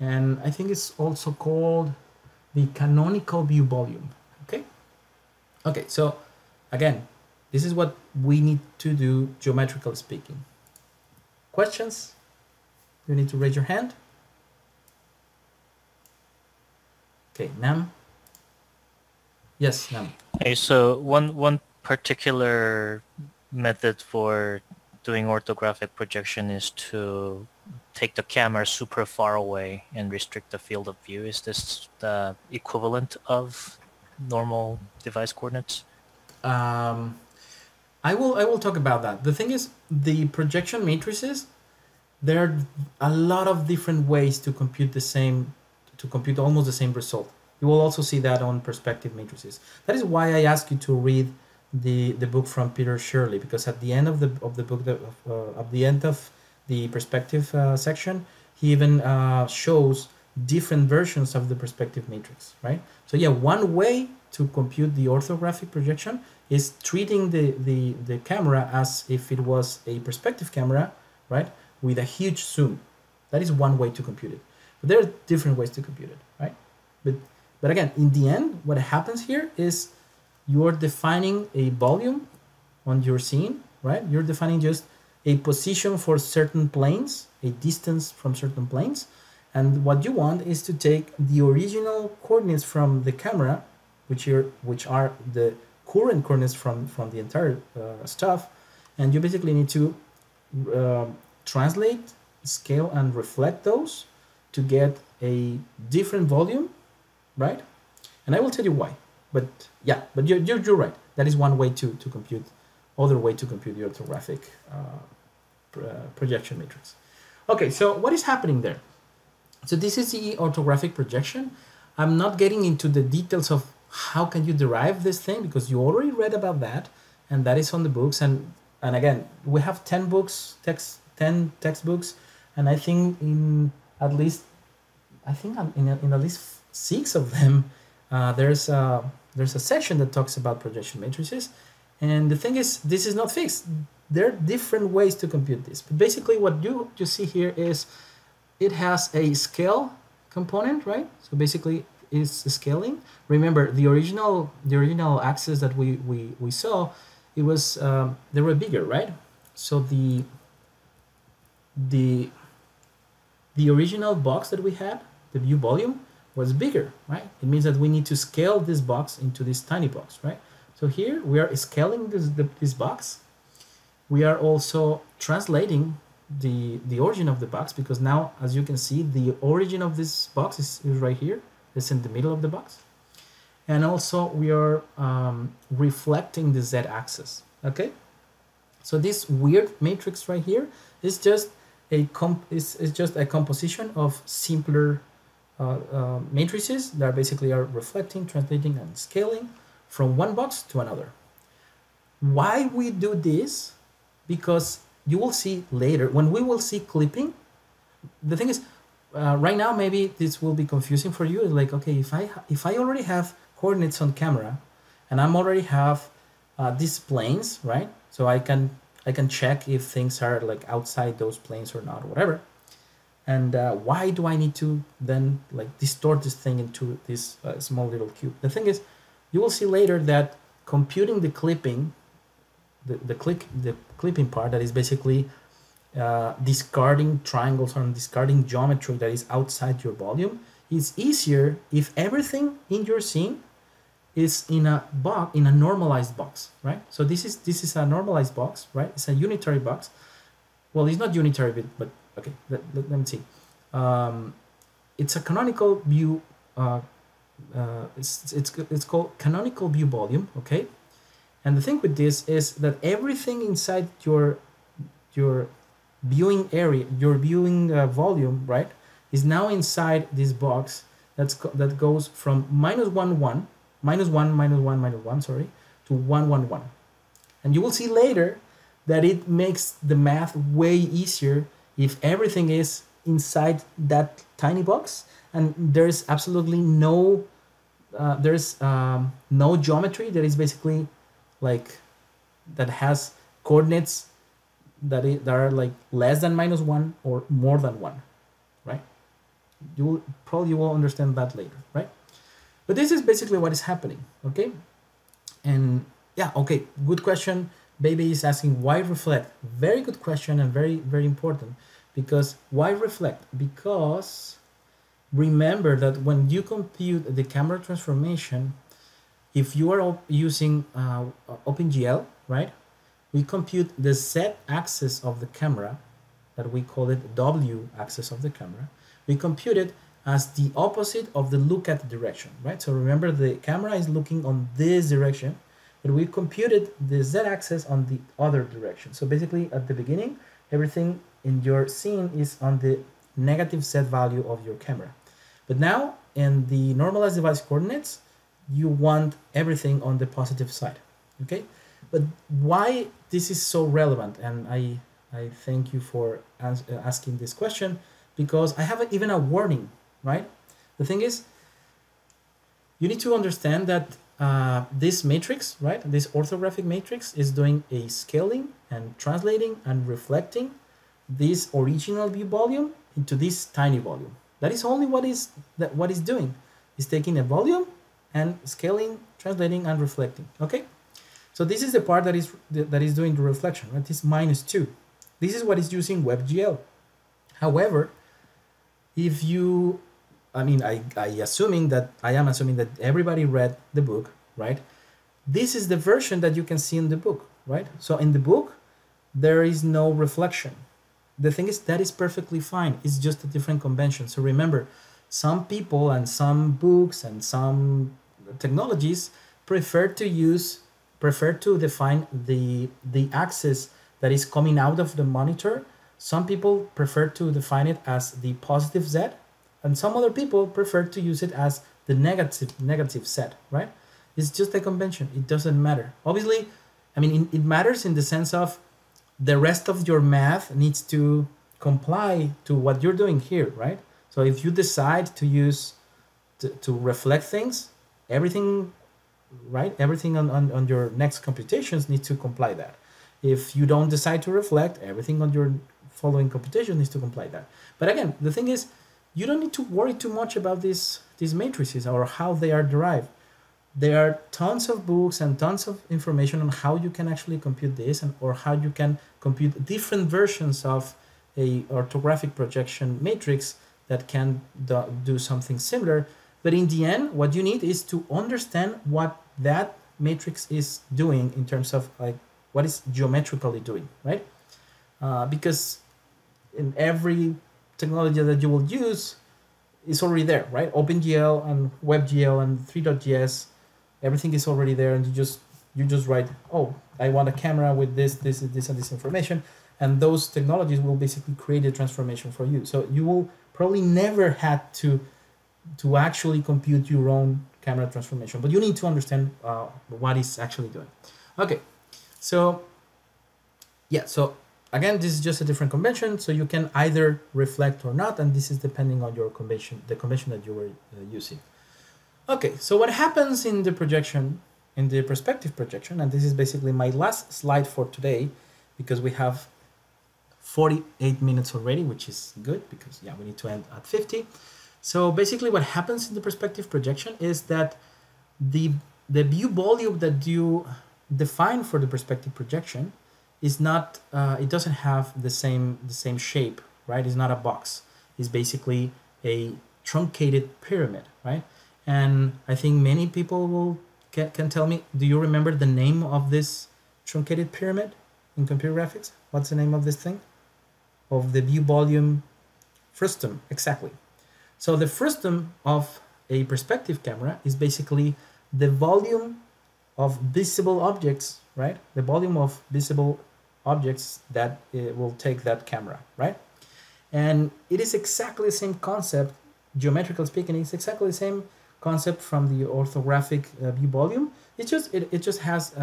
A: And I think it's also called the canonical view volume. Okay. Okay. So again, this is what we need to do geometrically speaking. Questions? You need to raise your hand. Okay, Nam. Yes, Nam.
B: Okay, so one one particular method for doing orthographic projection is to take the camera super far away and restrict the field of view? Is this the equivalent of normal device coordinates?
A: Um, I will I will talk about that. The thing is, the projection matrices, there are a lot of different ways to compute the same, to compute almost the same result. You will also see that on perspective matrices. That is why I ask you to read the the book from Peter Shirley because at the end of the of the book, the, uh, at the end of the perspective uh, section, he even uh, shows different versions of the perspective matrix, right? So yeah, one way to compute the orthographic projection is treating the, the, the camera as if it was a perspective camera, right? With a huge zoom. That is one way to compute it. But there are different ways to compute it, right? But, but again, in the end, what happens here is you're defining a volume on your scene, right? You're defining just a position for certain planes, a distance from certain planes. And what you want is to take the original coordinates from the camera, which are, which are the current coordinates from, from the entire uh, stuff, and you basically need to uh, translate, scale, and reflect those to get a different volume, right? And I will tell you why. But yeah, but you're, you're, you're right. That is one way to, to compute, other way to compute the orthographic uh, projection matrix. Okay, so what is happening there? So this is the orthographic projection. I'm not getting into the details of how can you derive this thing? Because you already read about that and that is on the books. And and again we have 10 books text 10 textbooks and I think in at least I think in, in at least six of them uh, there's a there's a section that talks about projection matrices. And the thing is this is not fixed. There are different ways to compute this. But basically what you you see here is it has a scale component right? So basically is scaling. Remember the original the original axis that we we, we saw it was um, they were bigger right? So the the the original box that we had the view volume was bigger right? It means that we need to scale this box into this tiny box right? So here we are scaling this the, this box. We are also translating the the origin of the box because now as you can see the origin of this box is, is right here it's in the middle of the box. And also we are um, reflecting the z-axis okay? So this weird matrix right here is just a comp is, is just a composition of simpler uh, uh, matrices that basically are reflecting translating and scaling from one box to another. Why we do this? Because you will see later when we will see clipping the thing is uh, right now maybe this will be confusing for you. It's like okay if i if i already have coordinates on camera and i'm already have uh, these planes right? So i can i can check if things are like outside those planes or not or whatever. And uh, why do i need to then like distort this thing into this uh, small little cube? The thing is you will see later that computing the clipping the, the click the clipping part that is basically uh, discarding triangles or discarding geometry that is outside your volume is easier if everything in your scene is in a box in a normalized box right? So this is this is a normalized box right? It's a unitary box. Well it's not unitary but, but okay let, let, let me see. Um, it's a canonical view uh, uh, it's, it's it's called canonical view volume okay? And the thing with this is that everything inside your your viewing area, your viewing uh, volume, right, is now inside this box that's that goes from minus 1, 1, minus 1, minus 1, minus 1, sorry, to 1, 1, 1. And you will see later that it makes the math way easier if everything is inside that tiny box and there's absolutely no uh, there's um, no geometry that is basically like that has coordinates that, is, that are like less than minus one or more than one, right? You will probably will understand that later, right? But this is basically what is happening, okay? And yeah, okay, good question. Baby is asking why reflect. Very good question and very, very important because why reflect? Because remember that when you compute the camera transformation, if you are using uh, OpenGL, right? We compute the Z axis of the camera, that we call it W axis of the camera, we compute it as the opposite of the look at direction, right? So remember the camera is looking on this direction, but we computed the Z axis on the other direction. So basically at the beginning, everything in your scene is on the negative Z value of your camera. But now in the normalized device coordinates, you want everything on the positive side, okay? But why this is so relevant, and I I thank you for as, uh, asking this question because I have a, even a warning, right? The thing is, you need to understand that uh, this matrix, right, this orthographic matrix is doing a scaling and translating and reflecting this original view volume into this tiny volume. That is only what is that what is doing. Is taking a volume and scaling, translating, and reflecting. Okay, so this is the part that is that is doing the reflection. Right, this minus two. This is what is using WebGL. However, if you, I mean, I, I assuming that I am assuming that everybody read the book, right? This is the version that you can see in the book, right? So in the book, there is no reflection. The thing is that is perfectly fine. It's just a different convention. So remember, some people and some books and some technologies prefer to use prefer to define the the axis that is coming out of the monitor. Some people prefer to define it as the positive z and some other people prefer to use it as the negative negative z right? It's just a convention. It doesn't matter. Obviously i mean it matters in the sense of the rest of your math needs to comply to what you're doing here right? So if you decide to use to, to reflect things everything right? Everything on, on, on your next computations needs to comply that. If you don't decide to reflect everything on your following computation needs to comply that. But again the thing is you don't need to worry too much about these these matrices or how they are derived. There are tons of books and tons of information on how you can actually compute this and or how you can compute different versions of a orthographic projection matrix that can do, do something similar but in the end what you need is to understand what that matrix is doing in terms of like what is geometrically doing right? Uh, because in every technology that you will use is already there right? Opengl and webgl and three.js everything is already there and you just you just write oh i want a camera with this this this and this information and those technologies will basically create a transformation for you. So you will probably never had to to actually compute your own camera transformation. But you need to understand uh, what it's actually doing. Okay so yeah so again this is just a different convention so you can either reflect or not and this is depending on your convention the convention that you were uh, using. Okay so what happens in the projection in the perspective projection and this is basically my last slide for today because we have 48 minutes already which is good because yeah we need to end at 50 so basically what happens in the perspective projection is that the, the view volume that you define for the perspective projection is not, uh, it doesn't have the same, the same shape, right? It's not a box. It's basically a truncated pyramid, right? And I think many people will can, can tell me, do you remember the name of this truncated pyramid in computer graphics? What's the name of this thing? Of the view volume frustum, exactly. So the frustum of a perspective camera is basically the volume of visible objects, right? The volume of visible objects that will take that camera, right? And it is exactly the same concept, geometrical speaking, it's exactly the same concept from the orthographic uh, view volume. It just it, it just has a,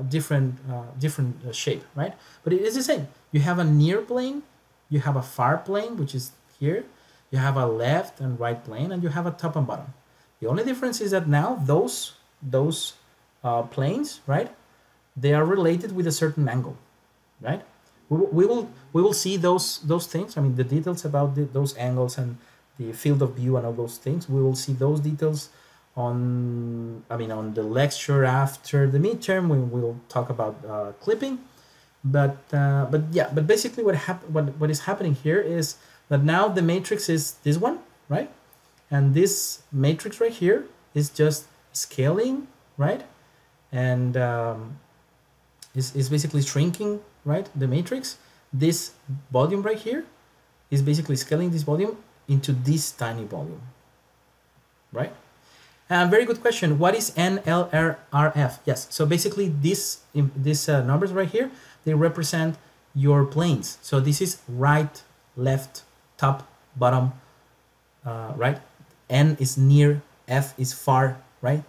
A: a different uh, different uh, shape, right? But it is the same. You have a near plane, you have a far plane, which is here, you have a left and right plane and you have a top and bottom. The only difference is that now those those uh, planes right they are related with a certain angle right? We, we will we will see those those things. I mean the details about the, those angles and the field of view and all those things we will see those details on i mean on the lecture after the midterm. We will talk about uh, clipping. But uh, but yeah but basically what hap- what, what is happening here is that now the matrix is this one, right? And this matrix right here is just scaling, right? And um, is, is basically shrinking, right? The matrix. This volume right here is basically scaling this volume into this tiny volume, right? Uh, very good question. What is NLRF? Yes. So basically, this these uh, numbers right here they represent your planes. So this is right, left, top, bottom, uh, right? N is near, F is far, right?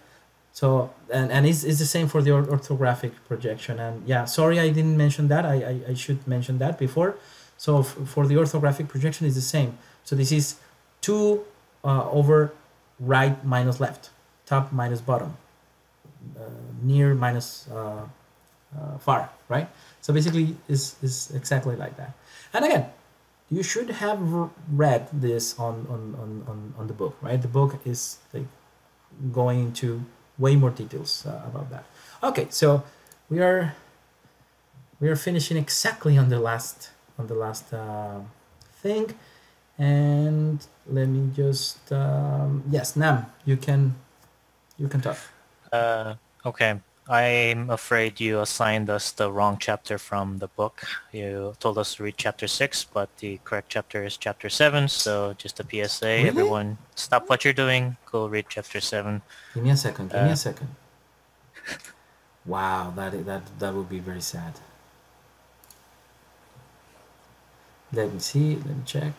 A: So and and it's, it's the same for the orthographic projection. And yeah, sorry I didn't mention that. I I, I should mention that before. So for the orthographic projection is the same. So this is two uh, over right minus left, top minus bottom, uh, near minus uh, uh, far, right? So basically, is is exactly like that. And again, you should have read this on on, on, on on the book, right? The book is like going into way more details uh, about that. Okay, so we are we are finishing exactly on the last on the last uh, thing, and let me just um, yes, Nam, you can you can talk.
B: Uh, okay. I'm afraid you assigned us the wrong chapter from the book. You told us to read chapter 6, but the correct chapter is chapter 7. So just a PSA,
A: Really?
B: everyone stop what you're doing, go read chapter 7.
A: Give me a second. Give me
B: Uh,
A: a second. Wow, that that that would be very sad. Let me see. Let me check.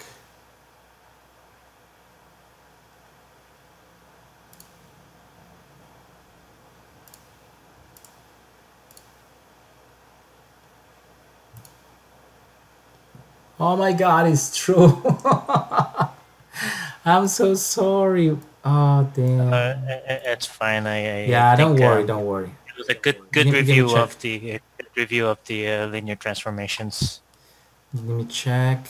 A: Oh my God, it's true. I'm so sorry. Oh damn.
B: Uh, i- i- it's fine. I, I
A: yeah, don't worry,
B: um,
A: don't worry.
B: It was a good good
A: me-
B: review of the uh, good review of the uh, linear transformations.
A: Let me check.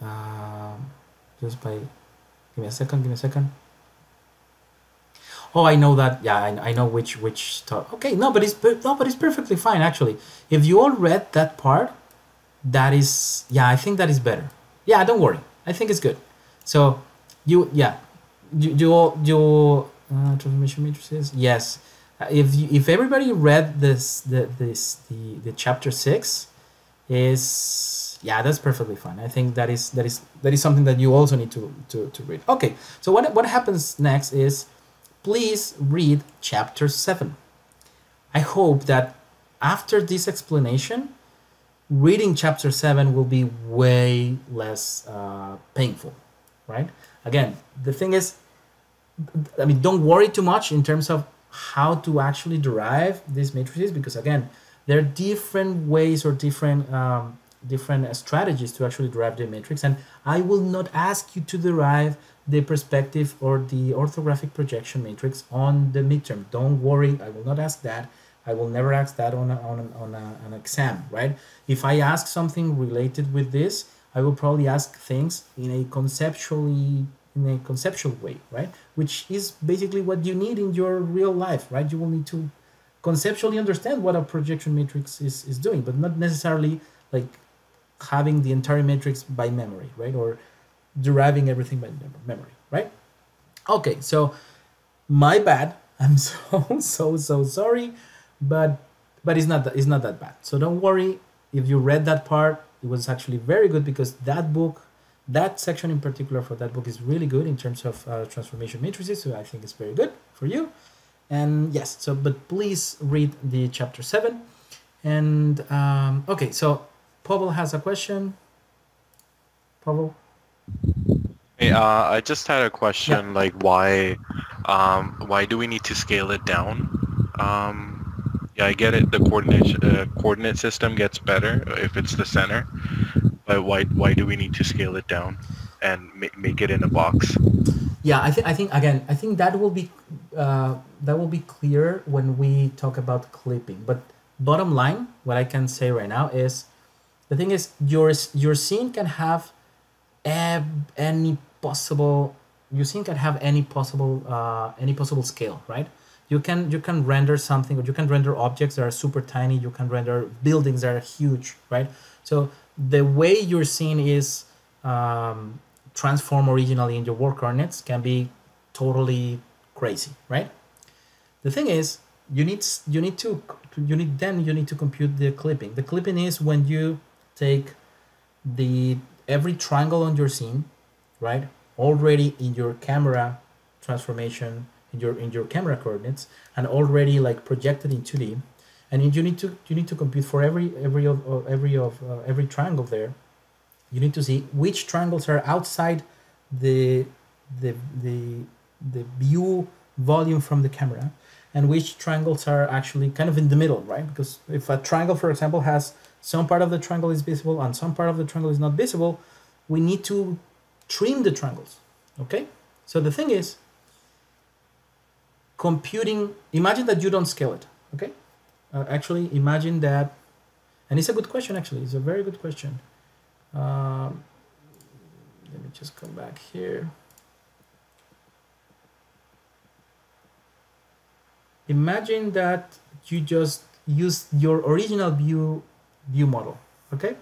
A: Um, just by. Give me a second. Give me a second. Oh, I know that. Yeah, I, I know which which stuff. Okay, no, but it's no, but it's perfectly fine actually. If you all read that part, that is yeah, I think that is better. Yeah, don't worry. I think it's good. So you yeah, you you you uh, transformation matrices. Yes, Uh, if you, if everybody read this the this the the chapter six, is yeah that's perfectly fine i think that is that is that is something that you also need to to, to read okay so what what happens next is please read chapter 7 i hope that after this explanation reading chapter 7 will be way less uh, painful right again the thing is I mean, don't worry too much in terms of how to actually derive these matrices because again, there are different ways or different um, different strategies to actually derive the matrix, and I will not ask you to derive the perspective or the orthographic projection matrix on the midterm. Don't worry, I will not ask that. I will never ask that on a, on a, on a, an exam, right? If I ask something related with this, I will probably ask things in a conceptually in a conceptual way, right? Which is basically what you need in your real life, right? You will need to conceptually understand what a projection matrix is, is doing, but not necessarily like having the entire matrix by memory, right? Or deriving everything by memory, right? Okay, so my bad. I'm so so so sorry, but but it's not that it's not that bad. So don't worry. If you read that part, it was actually very good because that book, that section in particular for that book is really good in terms of uh, transformation matrices. So I think it's very good for you. And yes, so but please read the chapter seven. And um, okay, so Pavel has a question. Pavel.
C: Hey, uh, I just had a question, like why, um, why do we need to scale it down? Um, yeah, I get it. The coordinate uh, coordinate system gets better if it's the center, but why why do we need to scale it down and ma- make it in a box?
A: Yeah, I think I think again, I think that will be uh, that will be clear when we talk about clipping. But bottom line, what I can say right now is, the thing is your your scene can have any possible your scene can have any possible uh, any possible scale, right? You can you can render something, or you can render objects that are super tiny. You can render buildings that are huge, right? So the way your scene is um, transformed originally in your world coordinates can be totally crazy, right? The thing is, you need you need to you need then you need to compute the clipping. The clipping is when you take the every triangle on your scene, right? Already in your camera transformation in your in your camera coordinates and already like projected in 2D, and you need to you need to compute for every every of every of uh, every triangle there. You need to see which triangles are outside the the the the view volume from the camera and which triangles are actually kind of in the middle, right? Because if a triangle, for example, has some part of the triangle is visible and some part of the triangle is not visible, we need to trim the triangles, okay? So the thing is, computing, imagine that you don't scale it, okay? Uh, actually, imagine that, and it's a good question, actually, it's a very good question. Um, let me just come back here. imagine that you just use your original view view volume okay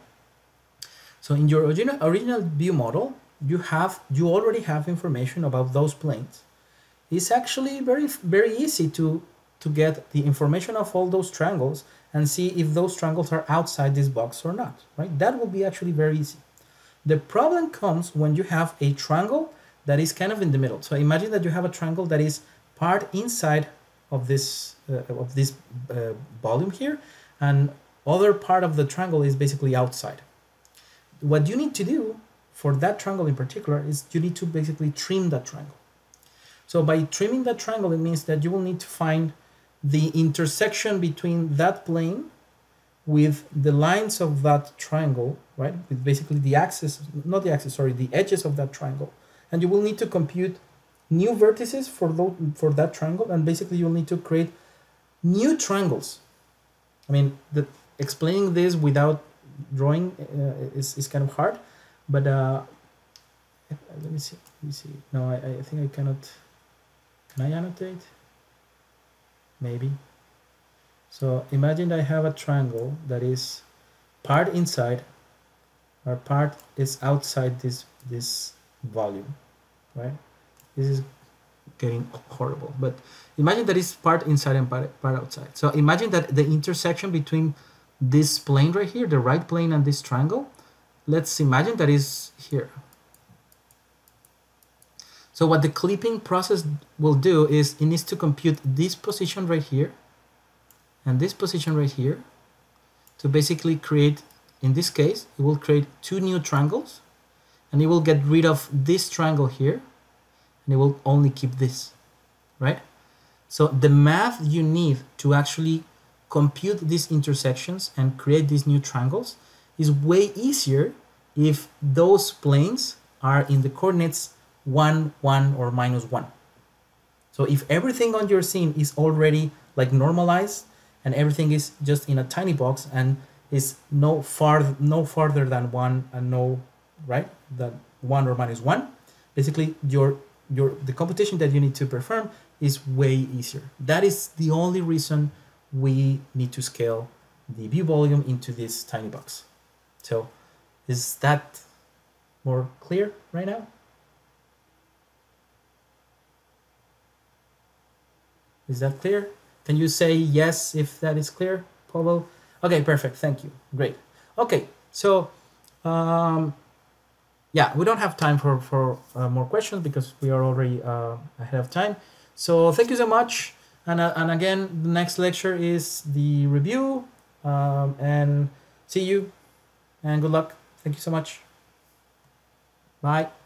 A: so in your original original view volume you have you already have information about those planes it's actually very very easy to to get the information of all those triangles and see if those triangles are outside this box or not right? That will be actually very easy. The problem comes when you have a triangle that is kind of in the middle. So imagine that you have a triangle that is part inside of this uh, of this uh, volume here and other part of the triangle is basically outside. What you need to do for that triangle in particular is you need to basically trim that triangle so by trimming that triangle it means that you will need to find the intersection between that plane with the lines of that triangle right with basically the axis not the axis sorry the edges of that triangle and you will need to compute new vertices for, those, for that triangle and basically you'll need to create new triangles. I mean, the, explaining this without drawing uh, is, is kind of hard, but uh, let me see, let me see. No, I, I think I cannot, can I annotate? Maybe. So imagine I have a triangle that is part inside or part is outside this, this volume, right? this is getting horrible but imagine that is part inside and part, part outside so imagine that the intersection between this plane right here the right plane and this triangle let's imagine that is here so what the clipping process will do is it needs to compute this position right here and this position right here to basically create in this case it will create two new triangles and it will get rid of this triangle here and it will only keep this, right? So the math you need to actually compute these intersections and create these new triangles is way easier if those planes are in the coordinates 1, 1, or minus 1. So if everything on your scene is already like normalized and everything is just in a tiny box and is no far no farther than 1 and no right that 1 or minus 1 basically your your the computation that you need to perform is way easier. That is the only reason we need to scale the view volume into this tiny box. So is that more clear right now? Is that clear? Can you say yes if that is clear, Pavel? Okay, perfect. Thank you. Great. Okay, so um, yeah, we don't have time for, for uh, more questions because we are already uh, ahead of time. So thank you so much. And, uh, and again, the next lecture is the review. Um, and see you and good luck. Thank you so much. Bye.